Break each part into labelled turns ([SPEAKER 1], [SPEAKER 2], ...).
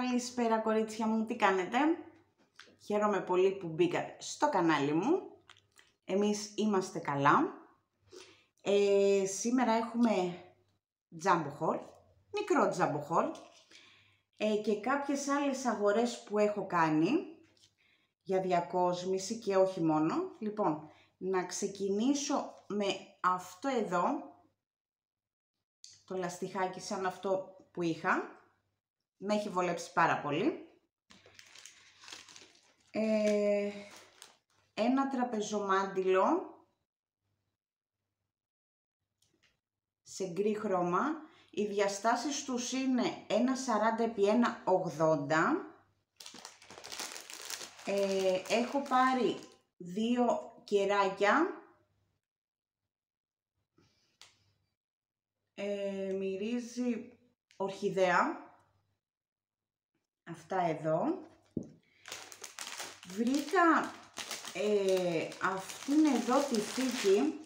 [SPEAKER 1] Καλησπέρα κορίτσια μου, τι κάνετε; Χαίρομαι πολύ που μπήκατε στο κανάλι μου. Εμείς είμαστε καλά. Ε, σήμερα έχουμε jumbo haul, μικρό jumbo haul ε, και κάποιες άλλες αγορές που έχω κάνει για διακόσμηση και όχι μόνο. Λοιπόν, να ξεκινήσω με αυτό εδώ, το λαστιχάκι σαν αυτό που είχα. Με έχει βολέψει πάρα πολύ. Ε, ένα τραπεζομάντιλο σε γκρι χρώμα. Οι διαστάσεις τους είναι 1,40 επί 1,80. Ε, έχω πάρει δύο κεράκια. Ε, μυρίζει ορχιδέα. Αυτά εδώ. Βρήκα ε, αυτήν εδώ τη θήκη.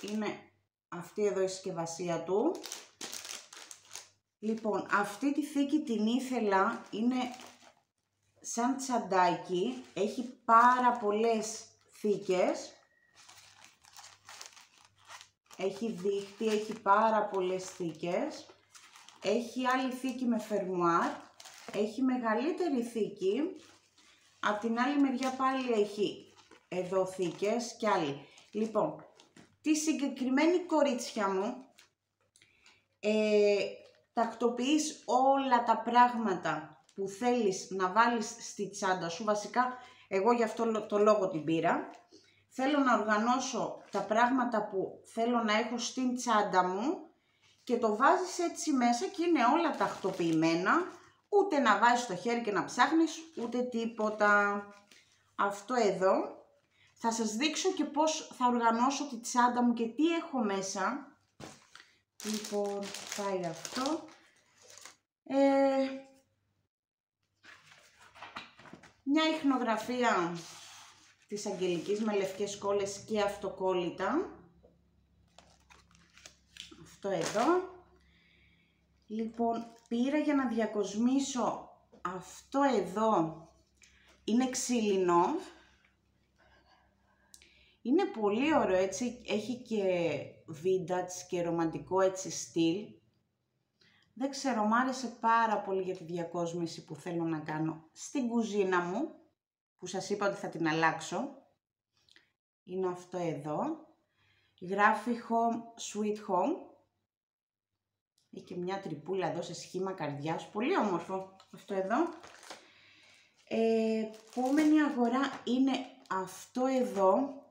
[SPEAKER 1] Είναι αυτή εδώ η συσκευασία του. Λοιπόν, αυτή τη θήκη την ήθελα, είναι σαν τσαντάκι, έχει πάρα πολλές θήκες. Έχει δίχτυ, έχει πάρα πολλές θήκες. Έχει άλλη θήκη με φερμουάρ, έχει μεγαλύτερη θήκη. Απ' την άλλη μεριά πάλι έχει εδώ θήκες και άλλη. Λοιπόν, τη συγκεκριμένη κορίτσια μου ε, τακτοποιείς όλα τα πράγματα που θέλεις να βάλεις στη τσάντα σου. Βασικά, εγώ γι' αυτό το λόγο την πήρα. Θέλω να οργανώσω τα πράγματα που θέλω να έχω στην τσάντα μου και το βάζεις έτσι μέσα και είναι όλα τακτοποιημένα. Ούτε να βάζεις το χέρι και να ψάχνεις, ούτε τίποτα. Αυτό εδώ θα σας δείξω και πώς θα οργανώσω τη τσάντα μου και τι έχω μέσα. Λοιπόν, πάει αυτό. Ε, μια ιχνογραφία της Αγγελικής με λευκές κόλλες και αυτοκόλλητα. Αυτό εδώ. Λοιπόν, πήρα για να διακοσμήσω αυτό εδώ. Είναι ξύλινο είναι πολύ ωραίο έτσι, έχει και vintage και ρομαντικό έτσι στυλ. Δεν ξέρω, μου άρεσε πάρα πολύ για τη διακόσμηση που θέλω να κάνω στην κουζίνα μου, που σας είπα ότι θα την αλλάξω. Είναι αυτό εδώ. Γράφει Home Sweet Home. Έχει και μια τρυπούλα εδώ σε σχήμα καρδιάς. Πολύ όμορφο αυτό εδώ. Ε, επόμενη αγορά είναι αυτό εδώ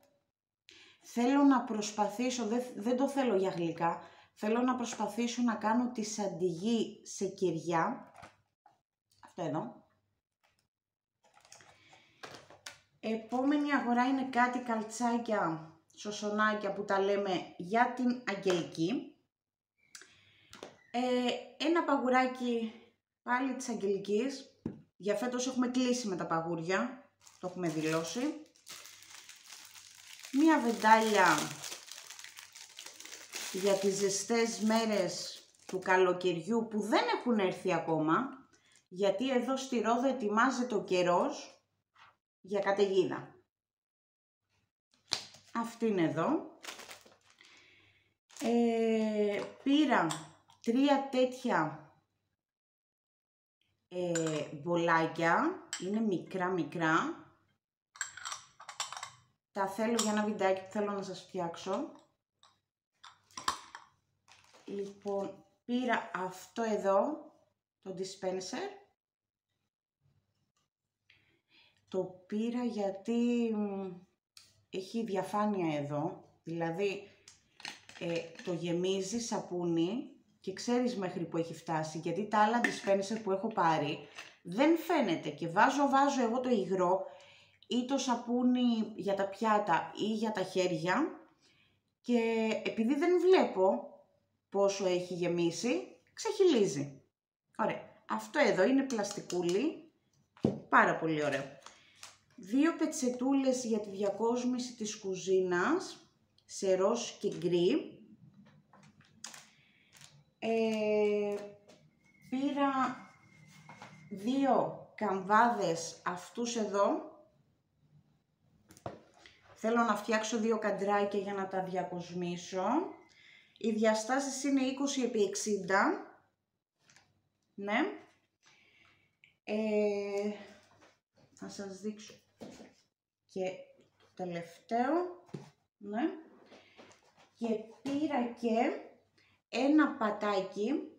[SPEAKER 1] θέλω να προσπαθήσω, δεν, δεν το θέλω για γλυκά, θέλω να προσπαθήσω να κάνω τη σαντιγή σε κυριά. Αυτό εδώ. Επόμενη αγορά είναι κάτι καλτσάκια, σωσονάκια που τα λέμε για την αγγελική. Ε, ένα παγουράκι πάλι της αγγελικής. Για φέτος έχουμε κλείσει με τα παγούρια, το έχουμε δηλώσει μία βεντάλια για τις ζεστές μέρες του καλοκαιριού που δεν έχουν έρθει ακόμα, γιατί εδώ στη Ρόδο ετοιμάζεται ο καιρός για καταιγίδα. Αυτή είναι εδώ. Ε, πήρα τρία τέτοια ε, μπολάκια, είναι μικρά μικρά, τα θέλω για ένα βιντεάκι που θέλω να σας φτιάξω. Λοιπόν, πήρα αυτό εδώ, το dispenser. Το πήρα γιατί έχει διαφάνεια εδώ, δηλαδή ε, το γεμίζει σαπούνι και ξέρεις μέχρι που έχει φτάσει, γιατί τα άλλα dispenser που έχω πάρει δεν φαίνεται και βάζω, βάζω εγώ το υγρό ή το σαπούνι για τα πιάτα ή για τα χέρια και επειδή δεν βλέπω πόσο έχει γεμίσει, ξεχυλίζει. Ωραία. Αυτό εδώ είναι πλαστικούλι, πάρα πολύ ωραίο. Δύο πετσετούλες για τη διακόσμηση της κουζίνας, σε ροζ και γκρι. Ε, πήρα δύο καμβάδες αυτούς εδώ. Θέλω να φτιάξω δύο καντράκια για να τα διακοσμήσω. Οι διαστάσεις είναι 20 επί 60. Ναι. Ε, να σας δείξω και το τελευταίο. Ναι. Και πήρα και ένα πατάκι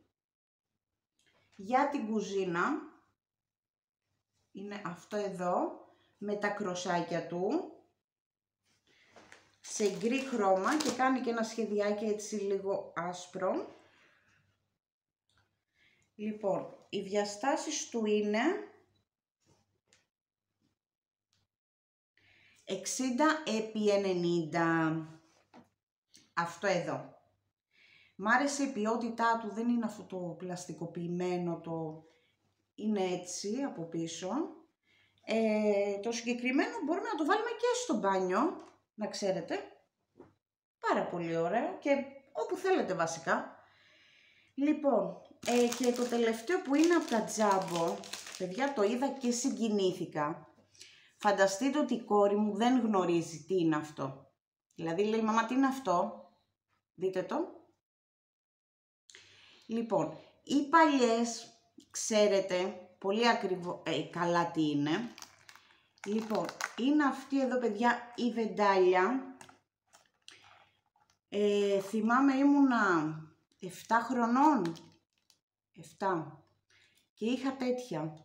[SPEAKER 1] για την κουζίνα. Είναι αυτό εδώ με τα κροσάκια του σε γκρι χρώμα και κάνει και ένα σχεδιάκι έτσι λίγο άσπρο. Λοιπόν, οι διαστάσεις του είναι 60 επί 90. Αυτό εδώ. Μ' άρεσε η ποιότητά του, δεν είναι αυτό το πλαστικοποιημένο, το είναι έτσι από πίσω. Ε, το συγκεκριμένο μπορούμε να το βάλουμε και στο μπάνιο, να ξέρετε. Πάρα πολύ ωραίο και όπου θέλετε βασικά. Λοιπόν, ε, και το τελευταίο που είναι από τα τζάμπο, παιδιά το είδα και συγκινήθηκα. Φανταστείτε ότι η κόρη μου δεν γνωρίζει τι είναι αυτό. Δηλαδή λέει, μαμά τι είναι αυτό, δείτε το. Λοιπόν, οι παλιές, ξέρετε πολύ ακριβό, ε, καλά τι είναι. Λοιπόν, είναι αυτή εδώ παιδιά η βεντάλια. Ε, θυμάμαι ήμουνα 7 χρονών, 7 και είχα τέτοια.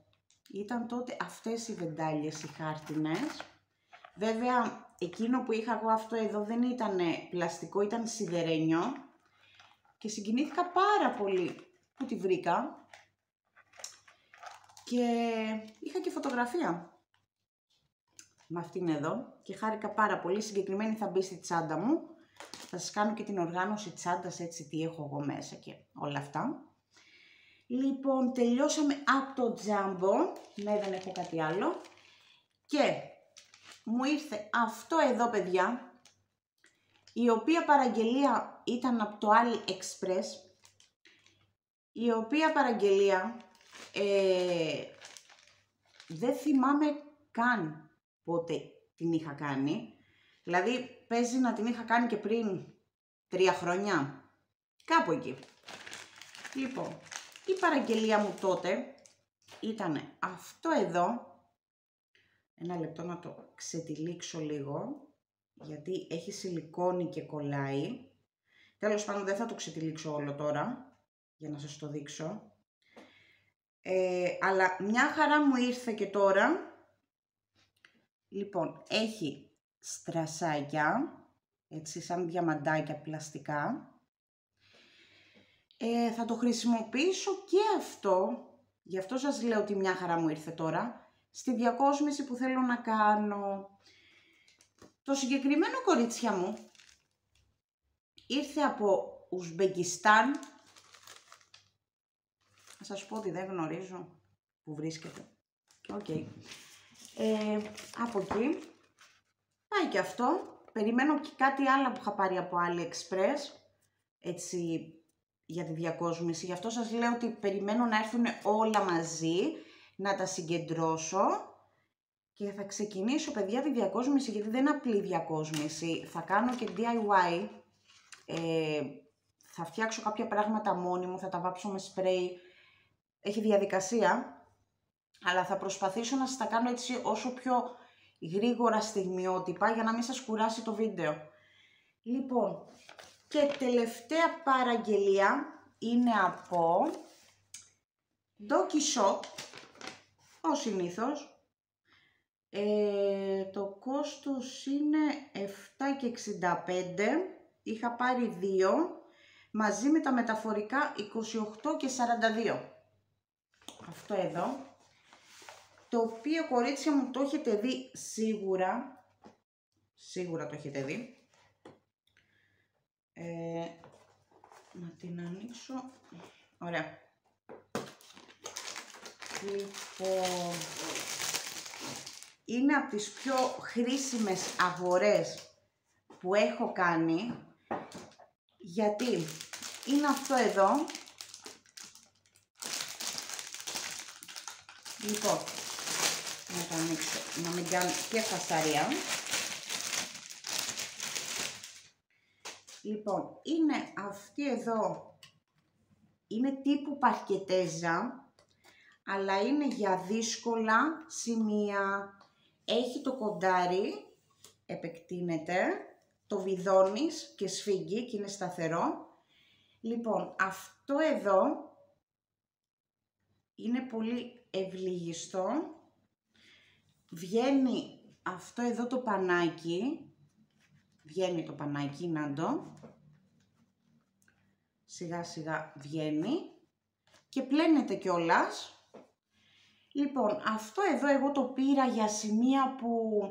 [SPEAKER 1] Ήταν τότε αυτές οι βεντάλιες οι χάρτινες. Βέβαια, εκείνο που είχα εγώ αυτό εδώ δεν ήταν πλαστικό, ήταν σιδερένιο και συγκινήθηκα πάρα πολύ που τη βρήκα. Και είχα και φωτογραφία. Με αυτήν εδώ. Και χάρηκα πάρα πολύ, συγκεκριμένη θα μπει στη τσάντα μου. Θα σας κάνω και την οργάνωση τσάντας έτσι τι έχω εγώ μέσα και όλα αυτά. Λοιπόν τελειώσαμε από το τζάμπο. Ναι δεν έχω κάτι άλλο. Και μου ήρθε αυτό εδώ παιδιά η οποία παραγγελία ήταν από το AliExpress, η οποία παραγγελία ε, δεν θυμάμαι καν πότε την είχα κάνει. Δηλαδή παίζει να την είχα κάνει και πριν τρία χρόνια, κάπου εκεί. Λοιπόν, η παραγγελία μου τότε ήταν αυτό εδώ. Ένα λεπτό να το ξετυλίξω λίγο γιατί έχει σιλικόνη και κολλάει. Τέλος πάντων δεν θα το ξετυλίξω όλο τώρα, για να σας το δείξω. Ε, αλλά μια χαρά μου ήρθε και τώρα. Λοιπόν, έχει στρασάκια, έτσι σαν διαμαντάκια πλαστικά. Ε, θα το χρησιμοποιήσω και αυτό, γι' αυτό σας λέω ότι μια χαρά μου ήρθε τώρα, στη διακόσμηση που θέλω να κάνω. Το συγκεκριμένο κορίτσια μου ήρθε από Ουσμπεκιστάν. Θα σας πω ότι δεν γνωρίζω που βρίσκεται. Οκ. Ε, από εκεί. Πάει και αυτό. Περιμένω και κάτι άλλο που είχα πάρει από AliExpress. Έτσι για τη διακόσμηση. Γι' αυτό σας λέω ότι περιμένω να έρθουν όλα μαζί. Να τα συγκεντρώσω και θα ξεκινήσω παιδιά τη διακόσμηση γιατί δεν είναι απλή διακόσμηση. Θα κάνω και DIY. Ε, θα φτιάξω κάποια πράγματα μόνη μου, θα τα βάψω με σπρέι. Έχει διαδικασία. Αλλά θα προσπαθήσω να σας τα κάνω έτσι όσο πιο γρήγορα στιγμιότυπα για να μην σας κουράσει το βίντεο. Λοιπόν, και τελευταία παραγγελία είναι από Doki Shop, ως συνήθως, ε, το κόστος είναι 7,65. Είχα πάρει δύο μαζί με τα μεταφορικά 28 και 42. Αυτό εδώ. Το οποίο κορίτσια μου το έχετε δει σίγουρα. Σίγουρα το έχετε δει. Ε, να την ανοίξω. Ωραία. Λοιπόν, είναι από τις πιο χρήσιμες αγορές που έχω κάνει γιατί είναι αυτό εδώ Λοιπόν, να το ανοίξω, να μην κάνω και φασαρία. Λοιπόν, είναι αυτή εδώ, είναι τύπου παρκετέζα, αλλά είναι για δύσκολα σημεία. Έχει το κοντάρι, επεκτείνεται, το βιδώνεις και σφίγγει και είναι σταθερό. Λοιπόν, αυτό εδώ είναι πολύ ευλίγιστο. Βγαίνει αυτό εδώ το πανάκι, βγαίνει το πανάκι, να το. Σιγά σιγά βγαίνει και πλένεται κιόλας. Λοιπόν, αυτό εδώ εγώ το πήρα για σημεία που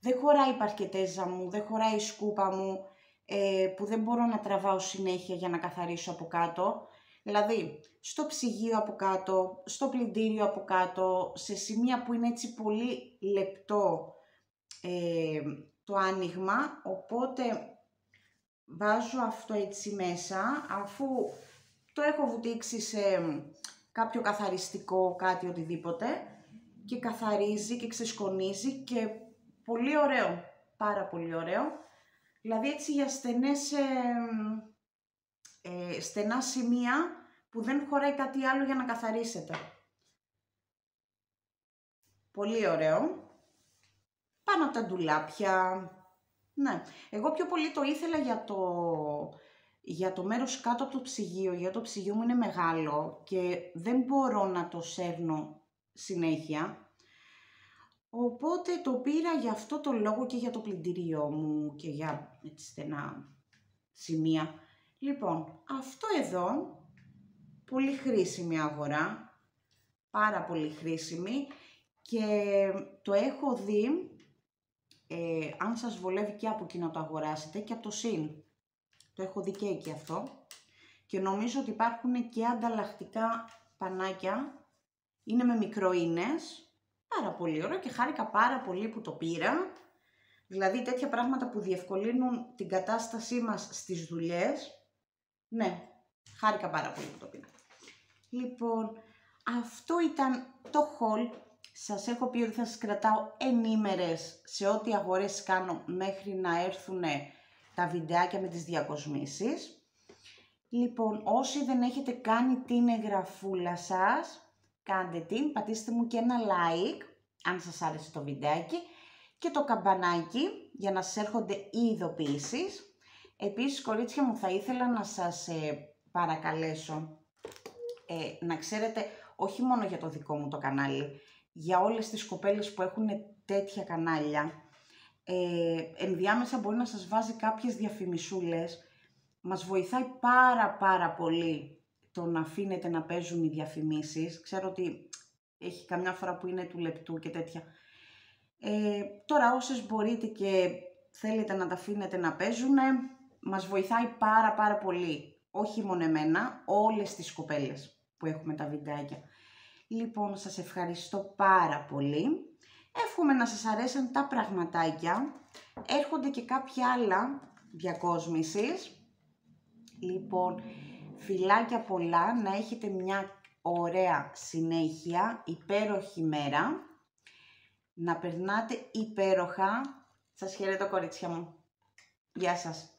[SPEAKER 1] δεν χωράει η παρκετέζα μου, δεν χωράει η σκούπα μου, ε, που δεν μπορώ να τραβάω συνέχεια για να καθαρίσω από κάτω. Δηλαδή, στο ψυγείο από κάτω, στο πλυντήριο από κάτω, σε σημεία που είναι έτσι πολύ λεπτό ε, το άνοιγμα, οπότε βάζω αυτό έτσι μέσα, αφού το έχω βουτήξει σε κάποιο καθαριστικό, κάτι οτιδήποτε και καθαρίζει και ξεσκονίζει και πολύ ωραίο, πάρα πολύ ωραίο. Δηλαδή έτσι για στενές, ε, στενά σημεία που δεν χωράει κάτι άλλο για να καθαρίσετε. Πολύ ωραίο. Πάνω από τα ντουλάπια. Ναι, εγώ πιο πολύ το ήθελα για το, για το μέρος κάτω από το ψυγείο, γιατί το ψυγείο μου είναι μεγάλο και δεν μπορώ να το σέρνω συνέχεια. Οπότε το πήρα για αυτό το λόγο και για το πλυντήριό μου και για έτσι στενά σημεία. Λοιπόν, αυτό εδώ, πολύ χρήσιμη αγορά, πάρα πολύ χρήσιμη και το έχω δει, ε, αν σας βολεύει και από εκεί να το αγοράσετε και από το ΣΥΝ. Το έχω δει και εκεί αυτό. Και νομίζω ότι υπάρχουν και ανταλλακτικά πανάκια. Είναι με μικροίνες. Πάρα πολύ ωραίο και χάρηκα πάρα πολύ που το πήρα. Δηλαδή τέτοια πράγματα που διευκολύνουν την κατάστασή μας στις δουλειές. Ναι, χάρηκα πάρα πολύ που το πήρα. Λοιπόν, αυτό ήταν το haul. Σας έχω πει ότι θα σας κρατάω ενήμερες σε ό,τι αγορές κάνω μέχρι να έρθουν τα βιντεάκια με τις διακοσμήσεις. Λοιπόν, όσοι δεν έχετε κάνει την εγγραφούλα σας, κάντε την, πατήστε μου και ένα like, αν σας άρεσε το βιντεάκι, και το καμπανάκι για να σας έρχονται οι ειδοποιήσεις. Επίσης, κορίτσια μου, θα ήθελα να σας ε, παρακαλέσω ε, να ξέρετε, όχι μόνο για το δικό μου το κανάλι, για όλες τις κοπέλες που έχουν τέτοια κανάλια, ε, ενδιάμεσα μπορεί να σας βάζει κάποιες διαφημισούλες. Μας βοηθάει πάρα πάρα πολύ το να αφήνετε να παίζουν οι διαφημίσεις. Ξέρω ότι έχει καμιά φορά που είναι του λεπτού και τέτοια. Ε, τώρα όσες μπορείτε και θέλετε να τα αφήνετε να παίζουν, μας βοηθάει πάρα πάρα πολύ. Όχι μόνο εμένα, όλες τις κοπέλες που έχουμε τα βιντεάκια. Λοιπόν, σας ευχαριστώ πάρα πολύ. Εύχομαι να σας αρέσαν τα πραγματάκια. Έρχονται και κάποια άλλα διακόσμησης. Λοιπόν, φιλάκια πολλά, να έχετε μια ωραία συνέχεια, υπέροχη μέρα. Να περνάτε υπέροχα. Σας χαιρετώ κορίτσια μου. Γεια σας.